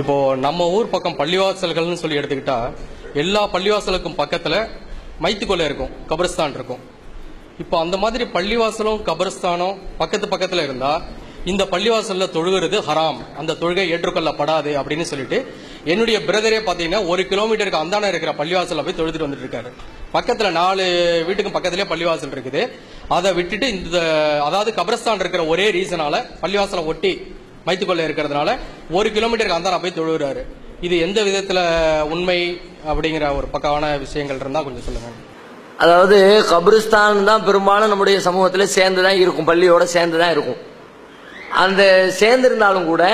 இப்போ நம்ம ஊர் பக்கம் பள்ளிவாசல்கள்னு சொல்லி எடுத்துக்கிட்டா எல்லா பள்ளிவாசலுக்கும் பக்கத்தில் மைத்துக்கொலை இருக்கும் கபரிஸ்தான் இருக்கும். இப்போ அந்த மாதிரி பள்ளிவாசலும் கபரிஸ்தானும் பக்கத்து பக்கத்தில் இருந்தா இந்த பள்ளிவாசலில் தொழுகிறது ஹராம். அந்த தொழுகை ஏற்றுக்கொள்ளப்படாது அப்படின்னு சொல்லிட்டு என்னுடைய பிரதரே பார்த்தீங்கன்னா ஒரு கிலோமீட்டருக்கு அந்தான இருக்கிற பள்ளிவாசலில் போய் தொழுதுட்டு வந்துட்டு இருக்காரு. நாலு வீட்டுக்கும் பக்கத்துலேயே பள்ளிவாசல் இருக்குது. அதை விட்டுட்டு இந்த அதாவது கபரஸ்தான் இருக்கிற ஒரே ரீசனால பள்ளிவாசலை ஒட்டி வைத்துக்கொள்ள இருக்கிறதுனால ஒரு கிலோமீட்டருக்கு அந்தாரா போய் தொழுகிறாரு. இது எந்த விதத்துல உண்மை அப்படிங்கிற ஒரு பக்கமான விஷயங்கள் இருந்தா கொஞ்சம் சொல்லுங்க. அதாவது கபிரிஸ்தான் தான் பெரும்பாலும் நம்முடைய சமூகத்தில் சேர்ந்து தான் இருக்கும் பள்ளியோட சேர்ந்து தான் இருக்கும். அந்த சேர்ந்திருந்தாலும் கூட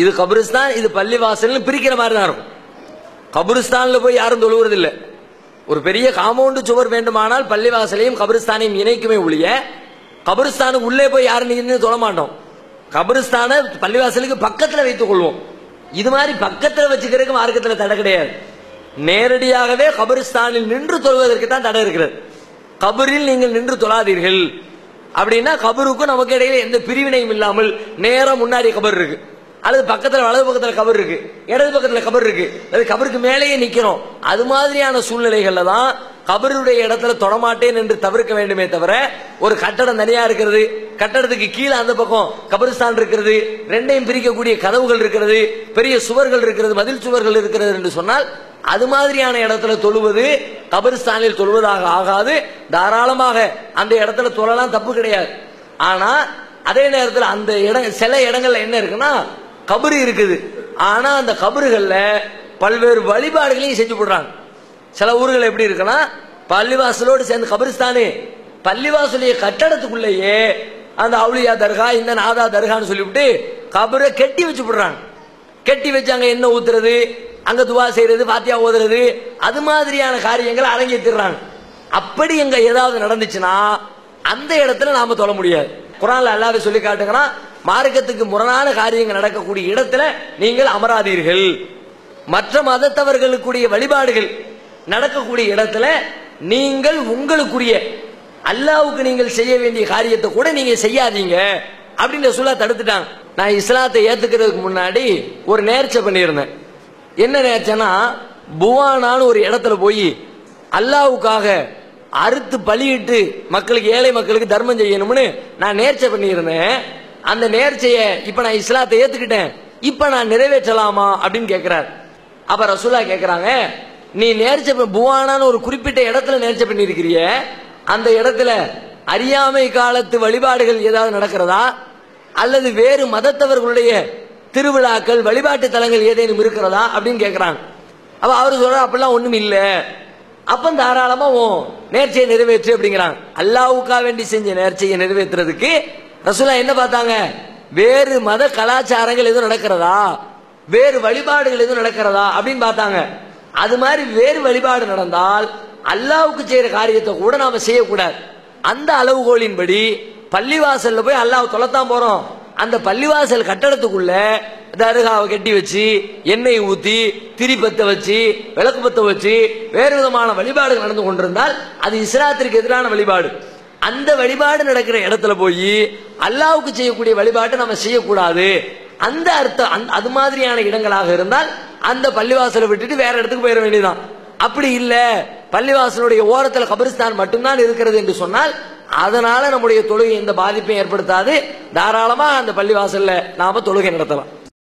இது கபிரிஸ்தான் இது பள்ளி வாசல்னு பிரிக்கிற மாதிரி தான் இருக்கும். கபிரிஸ்தான்ல போய் யாரும் தொழுவுறதில்லை. ஒரு பெரிய காம்பவுண்டு சுவர் வேண்டுமானால் பள்ளிவாசலையும் கபிரிஸ்தானையும் இணைக்குமே ஒழிய கபிரிஸ்தானுக்கு உள்ளே போய் யாரும் நின்று தொழ மாட்டோம். கபிரிஸ்தானை பள்ளிவாசலுக்கு பக்கத்துல வைத்துக் கொள்வோம். இது மாதிரி பக்கத்துல வச்சுக்கிறதுக்கு மார்க்கத்துல தடை கிடையாது. நேரடியாகவே கபிரிஸ்தானில் நின்று தொழுவதற்கு தான் தடை இருக்கிறது. கபரில் நீங்கள் நின்று தொழாதீர்கள். அப்படின்னா கபருக்கும் நமக்கு இடையில எந்த பிரிவினையும் இல்லாமல் நேரம் முன்னாடி கபர் இருக்கு. அல்லது பக்கத்துல வலது பக்கத்துல கபர் இருக்கு. இடது பக்கத்துல கபர் இருக்கு. அது கபருக்கு மேலேயே நிக்கிறோம் அது மாதிரியான சூழ்நிலைகள்ல தான் கபருடைய இடத்துல தொடமாட்டேன் என்று தவிர்க்க வேண்டுமே தவிர ஒரு கட்டடம் தனியா இருக்கிறது கட்டடத்துக்கு கீழே அந்த பக்கம் கபரிஸ்தான் இருக்கிறது ரெண்டையும் பிரிக்கக்கூடிய கதவுகள் இருக்கிறது பெரிய சுவர்கள் இருக்கிறது மதில் சுவர்கள் இருக்கிறது என்று சொன்னால் அது மாதிரியான இடத்துல தொழுவது கபரிஸ்தானில் தொழுவதாக ஆகாது. தாராளமாக அந்த இடத்துல தொழலாம் தப்பு கிடையாது. ஆனா அதே நேரத்தில் அந்த இடம் சில இடங்கள்ல என்ன இருக்குன்னா கபரு இருக்குது. ஆனா அந்த கபறுகள்ல பல்வேறு வழிபாடுகளையும் செஞ்சு போடுறாங்க. சில ஊர்கள் எப்படி இருக்குன்னா பள்ளிவாசலோடு சேர்ந்து கபரிஸ்தானு பள்ளிவாசலுடைய கட்டடத்துக்குள்ளேயே அந்த அவுளியா தர்கா இந்த நாதா தர்கான்னு சொல்லிவிட்டு கபரை கெட்டி வச்சு விடுறாங்க. கெட்டி வச்சு அங்கே என்ன ஊத்துறது அங்கே துவா செய்யறது பாத்தியா ஓதுறது அது மாதிரியான காரியங்களை அரங்கேற்றிடுறாங்க அப்படி எங்க ஏதாவது நடந்துச்சுன்னா அந்த இடத்துல நாம தொழ முடியாது. குரான்ல அல்லாவே சொல்லி காட்டுங்கன்னா மார்க்கத்துக்கு முரணான காரியங்கள் நடக்கக்கூடிய இடத்துல நீங்கள் அமராதீர்கள். மற்ற மதத்தவர்களுக்குரிய வழிபாடுகள் நடக்கக்கூடிய இடத்துல நீங்கள் உங்களுக்குரிய அல்லாவுக்கு நீங்கள் செய்ய வேண்டிய காரியத்தை கூட நீங்க செய்யாதீங்க அப்படின்னு சொல்ல தடுத்துட்டாங்க. நான் இஸ்லாத்தை ஏத்துக்கிறதுக்கு முன்னாடி ஒரு நேர்ச்சை பண்ணியிருந்தேன். என்ன நேர்ச்சைன்னா புவானான்னு ஒரு இடத்துல போய் அல்லாவுக்காக அறுத்து பலியிட்டு மக்களுக்கு ஏழை மக்களுக்கு தர்மம் செய்யணும்னு நான் நேர்ச்சை பண்ணியிருந்தேன். அந்த நேர்ச்சையை இப்ப நான் இஸ்லாத்தை ஏத்துக்கிட்டேன். இப்ப நான் நிறைவேற்றலாமா அப்படின்னு கேட்கிறார் அப்ப ரசூலா கேக்குறாங்க நீ நேர்ச்சை புவானான்னு ஒரு குறிப்பிட்ட இடத்துல நேர்ச்சை பண்ணியிருக்கிறிய அந்த இடத்துல அறியாமை காலத்து வழிபாடுகள் ஏதாவது நடக்கிறதா? அல்லது வேறு மதத்தவர்களுடைய திருவிழாக்கள் வழிபாட்டு தலங்கள் ஏதேனும் இருக்கிறதா? அப்படின்னு கேட்கிறாங்க அப்ப அவரு சொல்ற அப்படிலாம் ஒண்ணும் இல்ல. அப்ப தாராளமா உன் நேர்ச்சியை நிறைவேற்று அப்படிங்கிறாங்க. அல்லாவுக்கா வேண்டி செஞ்ச நேர்ச்சியை நிறைவேற்றுறதுக்கு ரசூலா என்ன பார்த்தாங்க? வேறு மத கலாச்சாரங்கள் எதுவும் நடக்கிறதா? வேறு வழிபாடுகள் எதுவும் நடக்கிறதா? அப்படின்னு பார்த்தாங்க. அது மாதிரி வேறு வழிபாடு நடந்தால் அல்லாவுக்கு செய்யற காரியத்தை கூட நாம செய்யக்கூடாது. அந்த அளவுகோலின்படி பள்ளிவாசல்ல போய் அல்லாஹ் தொலைத்தான் போறோம். அந்த பள்ளிவாசல் கட்டடத்துக்குள்ள தருகாவை கட்டி வச்சு எண்ணெய் ஊத்தி திரி வச்சு விளக்கு பத்த வச்சு வேறு விதமான வழிபாடுகள் நடந்து கொண்டிருந்தால் அது இஸ்லாத்திற்கு எதிரான வழிபாடு. அந்த வழிபாடு நடக்கிற இடத்துல போய் அல்லாவுக்கு செய்யக்கூடிய வழிபாட்டை நம்ம செய்யக்கூடாது. அந்த அர்த்தம் அது மாதிரியான இடங்களாக இருந்தால் அந்த பள்ளிவாசலை விட்டுட்டு வேற இடத்துக்கு போயிட வேண்டியதுதான். அப்படி இல்ல. பள்ளிவாசலுடைய ஓரத்தில் கபிரிஸ்தான் மட்டும்தான் இருக்கிறது என்று சொன்னால் அதனால நம்முடைய தொழுகை எந்த பாதிப்பையும் ஏற்படுத்தாது. தாராளமா அந்த பள்ளிவாசல்ல நாம தொழுகை நடத்தலாம்.